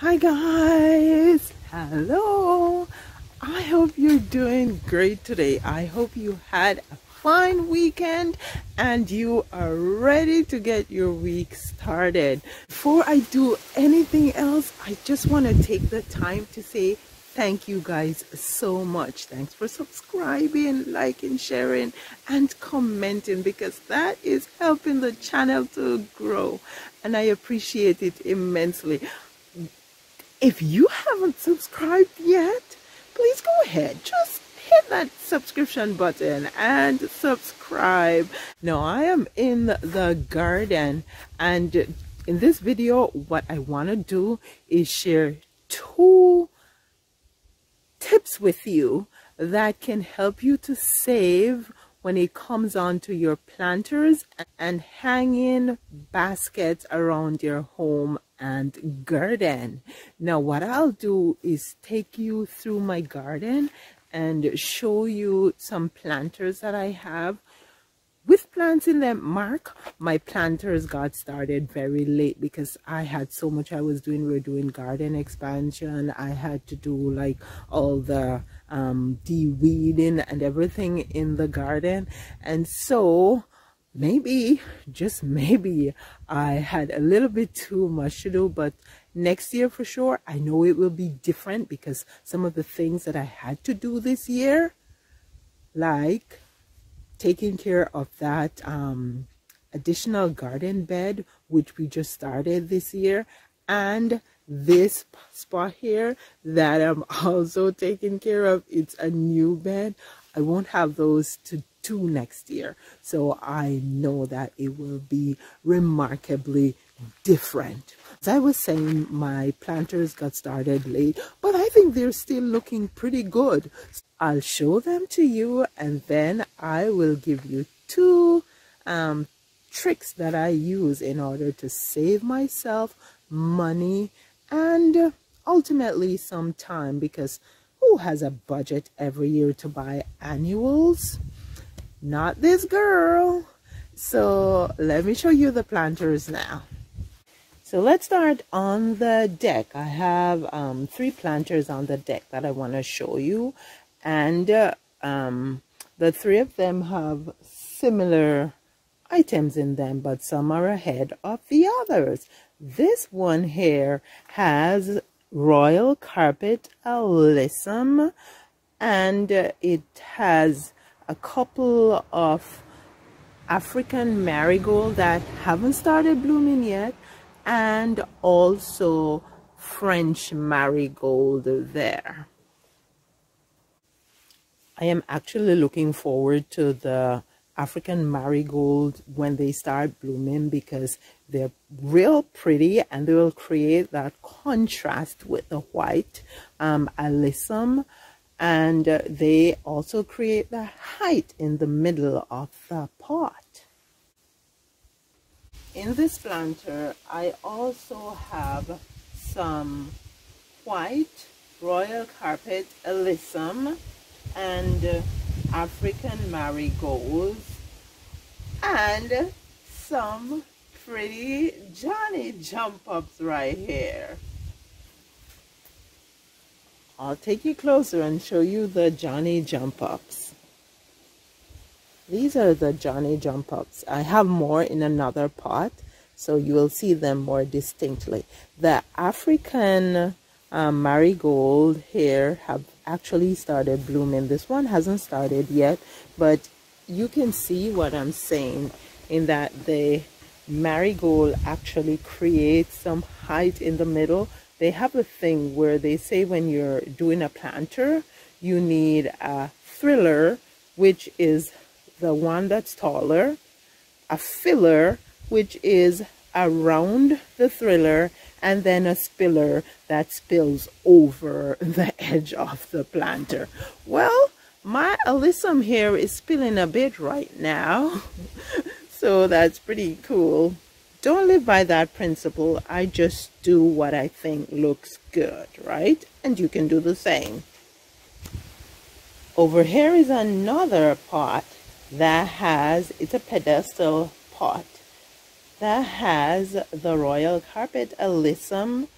Hi guys, hello. I hope you're doing great today. I hope you had a fine weekend and you are ready to get your week started. Before I do anything else, I just want to take the time to say thank you guys so much. Thanks for subscribing, liking, sharing, and commenting because that is helping the channel to grow and I appreciate it immensely. If you haven't subscribed yet, please go ahead. Just hit that subscription button and subscribe. Now, I am in the garden and in this video, what I want to do is share two tips with you that can help you to save when it comes on to your planters and hanging baskets around your home and garden. Now what I'll do is take you through my garden and show you some planters that I have. With plants in them mark my planters got started very late because i had so much i was doing. We are doing garden expansion. I had to do like all the um de-weeding and everything in the garden. And so maybe just maybe i had a little bit too much to do but next year for sure i know it will be different because some of the things that i had to do this year like taking care of that um, additional garden bed which we just started this year and this spot here that i'm also taking care of it's a new bed. I won't have those to two next year. So I know that it will be remarkably different. As I was saying, my planters got started late, but I think they're still looking pretty good. I'll show them to you and then I will give you two um, tricks that I use in order to save myself money and ultimately some time because who has a budget every year to buy annuals? Not this girl. So let me show you the planters now. So let's start on the deck. I have um, three planters on the deck that i want to show you. And uh, um, the three of them have similar items in them but some are ahead of the others. This one here has royal carpet alyssum and it has a couple of African marigold that haven't started blooming yet and also French marigold there. I am actually looking forward to the African marigold when they start blooming because they're real pretty and they will create that contrast with the white um, alyssum and uh, they also create the height in the middle of the pot. In this planter, I also have some white royal carpet alyssum and uh, African marigolds and some pretty Johnny jump ups right here. I'll take you closer and show you the Johnny jump ups. These are the Johnny jump ups. I have more in another pot, so you will see them more distinctly. The African um, marigold here have actually started blooming. This one hasn't started yet, but you can see what I'm saying in that the marigold actually creates some height in the middle they have a thing where they say when you're doing a planter, you need a thriller, which is the one that's taller, a filler, which is around the thriller, and then a spiller that spills over the edge of the planter. Well, my alyssum here is spilling a bit right now, so that's pretty cool don't live by that principle. I just do what I think looks good, right? And you can do the same. Over here is another pot that has, it's a pedestal pot that has the royal carpet alyssum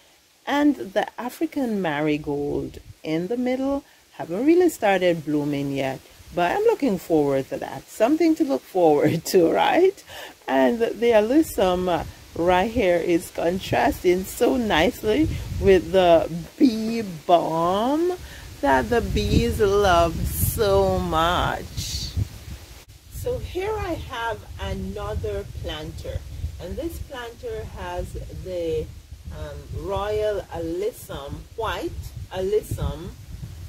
And the African marigold in the middle haven't really started blooming yet, but I'm looking forward to that. Something to look forward to, right? And the alyssum right here is contrasting so nicely with the bee balm that the bees love so much. So here I have another planter and this planter has the um, Royal Alyssum, white Alyssum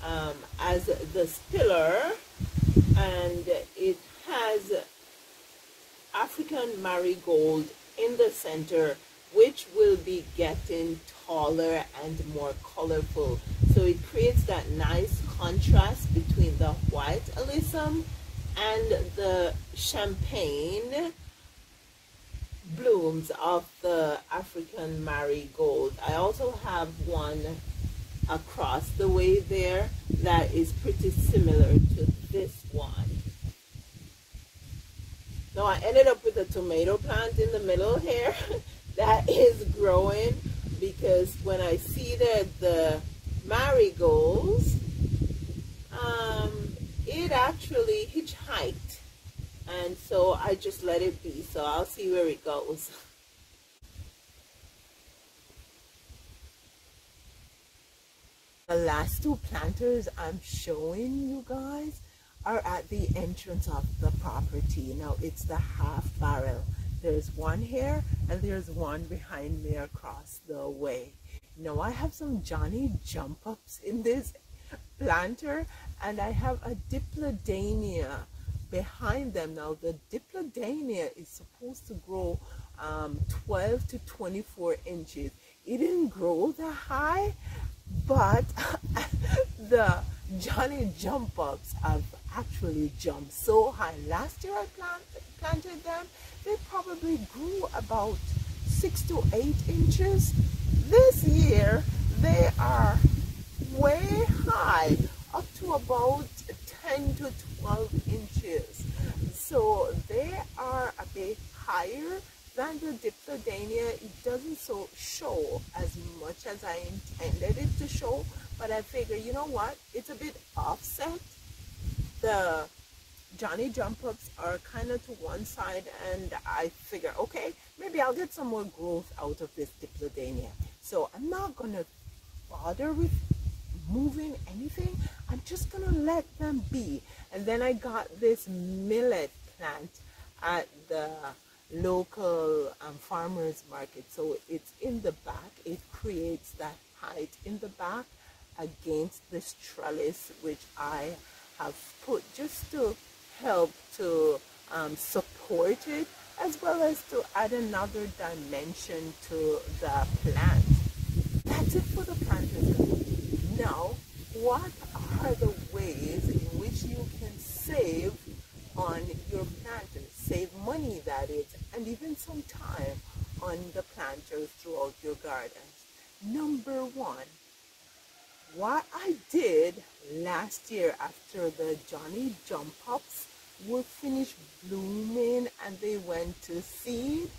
um, as the spiller and it has African marigold in the center which will be getting taller and more colorful. So it creates that nice contrast between the white alyssum and the champagne blooms of the African marigold. I also have one across the way there that is pretty similar to this one. Now I ended up with a tomato plant in the middle here that is growing because when I seeded the marigolds, um, it actually hitchhiked. And so I just let it be. So I'll see where it goes. The last two planters I'm showing you guys are at the entrance of the property. Now it's the half barrel. There's one here and there's one behind me across the way. Now I have some Johnny jump ups in this planter and I have a Dipladenia behind them. Now the Dipladenia is supposed to grow um, 12 to 24 inches. It didn't grow that high but the Johnny jump ups have actually jumped so high. Last year I plant, planted them, they probably grew about six to eight inches. This year they are way high, up to about 10 to 12 inches. So they are a bit higher than the Dipladenia, it doesn't so show as much as I intended it to show, but I figure, you know what, it's a bit offset. The Johnny Jump Ups are kind of to one side, and I figure, okay, maybe I'll get some more growth out of this Dipladenia. So I'm not going to bother with moving anything. I'm just going to let them be. And then I got this millet plant at the local um, farmers market. So it's in the back. It creates that height in the back against this trellis, which I have put just to help to um, support it, as well as to add another dimension to the plant. That's it for the planters. Now, what are the ways in which you can save on your planters? Save money, that is, and even some time on the planters throughout your gardens. Number one, what I did last year after the Johnny Jump Ups were finished blooming and they went to seed,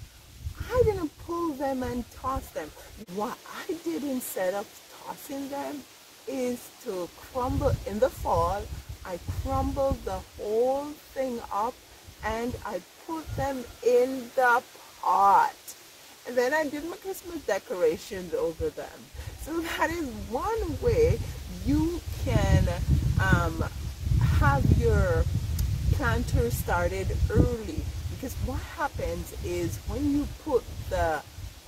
I didn't pull them and toss them. What I did instead of tossing them is to crumble in the fall. I crumbled the whole thing up and I put them in the pot. And then I did my Christmas decorations over them. So that is one way you can um, have your planter started early. Because what happens is when you put the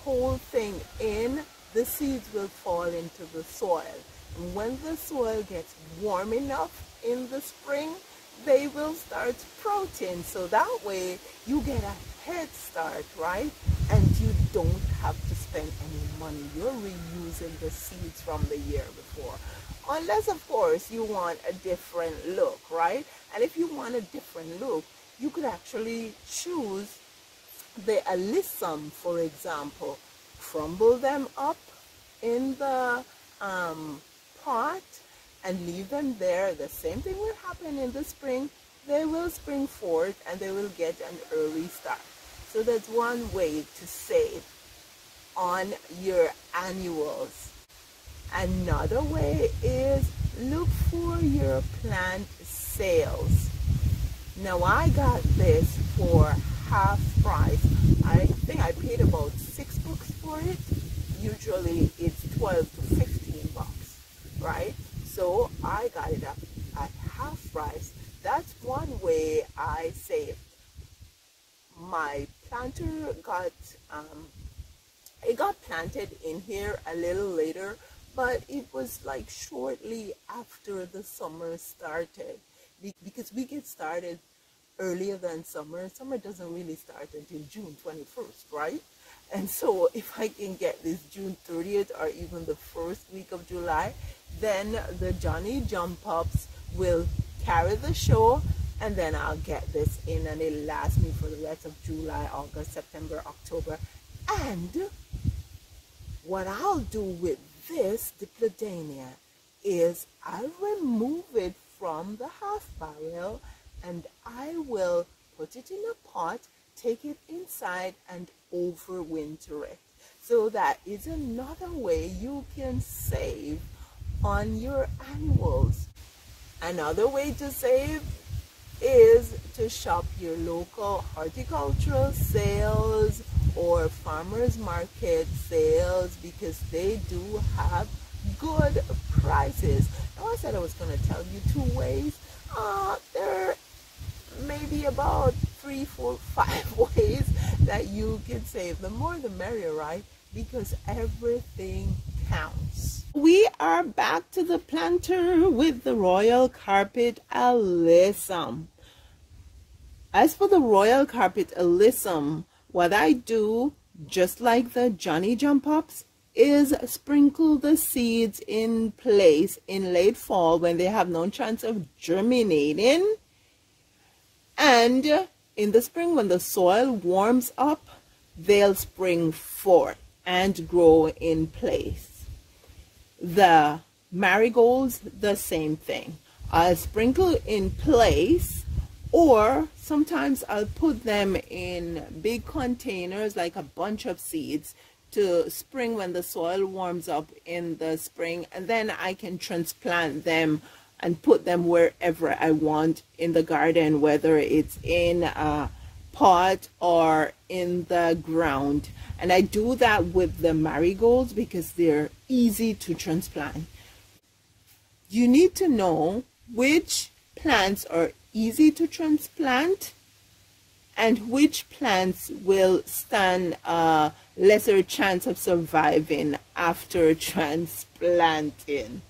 whole thing in, the seeds will fall into the soil. And when the soil gets warm enough in the spring, they will start sprouting. So that way you get a head start, right? And you don't have to spend any money. You're reusing the seeds from the year before. Unless, of course, you want a different look, right? And if you want a different look, you could actually choose the alyssum, for example. Crumble them up in the um, pot and leave them there. The same thing will happen in the spring. They will spring forth and they will get an early start. So that's one way to save on your annuals. Another way is look for your plant sales. Now I got this for half price. I think I paid about six bucks for it. Usually it's 12 to 15 bucks, right? So I got it up at half price. That's one way I saved. My planter got um, it got planted in here a little later but it was like shortly after the summer started. Because we get started earlier than summer. Summer doesn't really start until june 21st right? And so if i can get this june 30th or even the first week of july then the johnny jump ups will carry the show and then i'll get this in and it'll last me for the rest of july august september october and what i'll do with this Dipladenia is I'll remove it from the half barrel and I will put it in a pot, take it inside and overwinter it. So that is another way you can save on your annuals. Another way to save is to shop your local horticultural sales or farmers market sales because they do have good prices. Now I said I was going to tell you two ways. Uh, there may be about three, four, five ways that you can save. The more the merrier, right? Because everything counts. We are back to the planter with the Royal Carpet Alyssum. As for the Royal Carpet Alyssum, what I do, just like the Johnny Jump Ups, is sprinkle the seeds in place in late fall when they have no chance of germinating. And in the spring when the soil warms up, they'll spring forth and grow in place. The marigolds, the same thing. I sprinkle in place or sometimes I'll put them in big containers like a bunch of seeds to spring when the soil warms up in the spring and then I can transplant them and put them wherever I want in the garden whether it's in a pot or in the ground and I do that with the marigolds because they're easy to transplant. You need to know which plants are easy to transplant and which plants will stand a lesser chance of surviving after transplanting.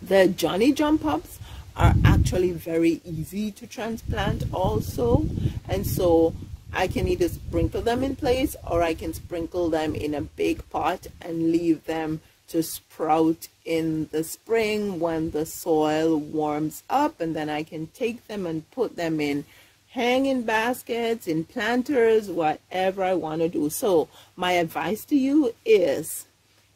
The Johnny Jump Ups are actually very easy to transplant also and so I can either sprinkle them in place or I can sprinkle them in a big pot and leave them to sprout in the spring when the soil warms up and then I can take them and put them in hanging baskets, in planters, whatever I want to do. So my advice to you is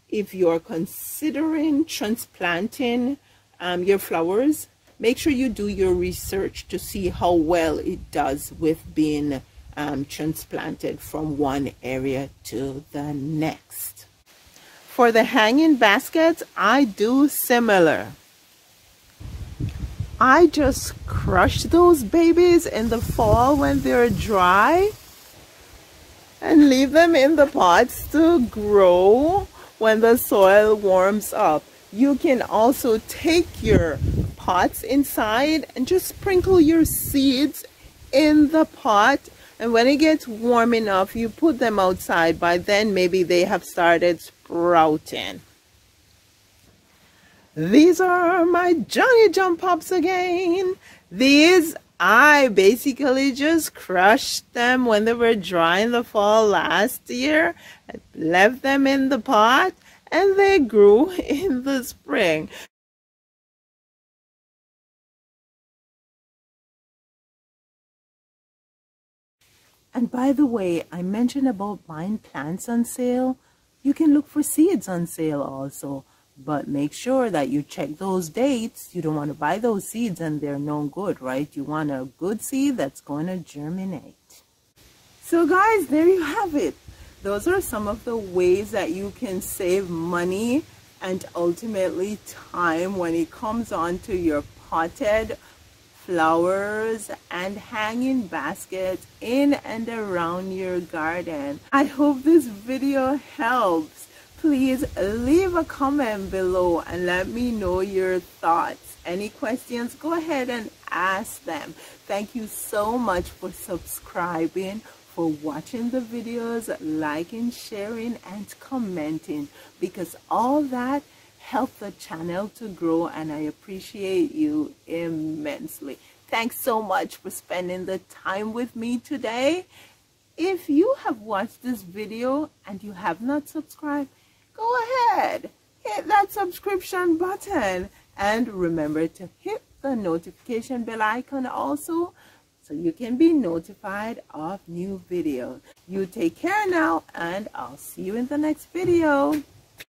if you're considering transplanting um, your flowers, make sure you do your research to see how well it does with being um, transplanted from one area to the next. For the hanging baskets, I do similar. I just crush those babies in the fall when they're dry and leave them in the pots to grow when the soil warms up. You can also take your pots inside and just sprinkle your seeds in the pot and when it gets warm enough you put them outside by then maybe they have started sprouting these are my Johnny Jump Ups again. These I basically just crushed them when they were dry in the fall last year. I left them in the pot and they grew in the spring. And by the way, I mentioned about buying plants on sale. You can look for seeds on sale also. But make sure that you check those dates. You don't want to buy those seeds and they're no good, right? You want a good seed that's going to germinate. So guys, there you have it. Those are some of the ways that you can save money and ultimately time when it comes on to your potted flowers and hanging baskets in and around your garden. I hope this video helps. Please leave a comment below and let me know your thoughts. Any questions, go ahead and ask them. Thank you so much for subscribing for watching the videos, liking, sharing, and commenting because all that helps the channel to grow and I appreciate you immensely. Thanks so much for spending the time with me today. If you have watched this video and you have not subscribed, go ahead, hit that subscription button and remember to hit the notification bell icon also so you can be notified of new videos. You take care now and I'll see you in the next video.